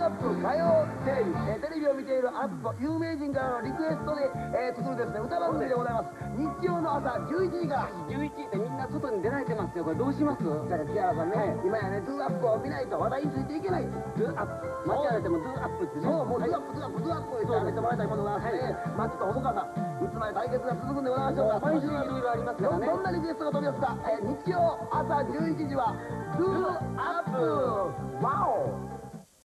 アップ火曜テレビ、えーテレビを見ているあなたと有名人からのリクエストで、えー作るですね歌番組でございます。日曜の朝11時から11時ってみんな外に出られてますよこれどうします？だから木原さんね、今やねドゥアップを見ないと話題についていけない。ドゥアップ。間違えてもドゥアップってね。そう、もうはいドアップ、ドゥアップ、ドゥアップ言ってあげてもらいたいものがあって、まあちょっと細川さん、いつまで対決が続くんでございましょうか。毎週いろいろありますからね。どんなリクエストが飛びますか、えー日曜朝11時は、ドゥアップ。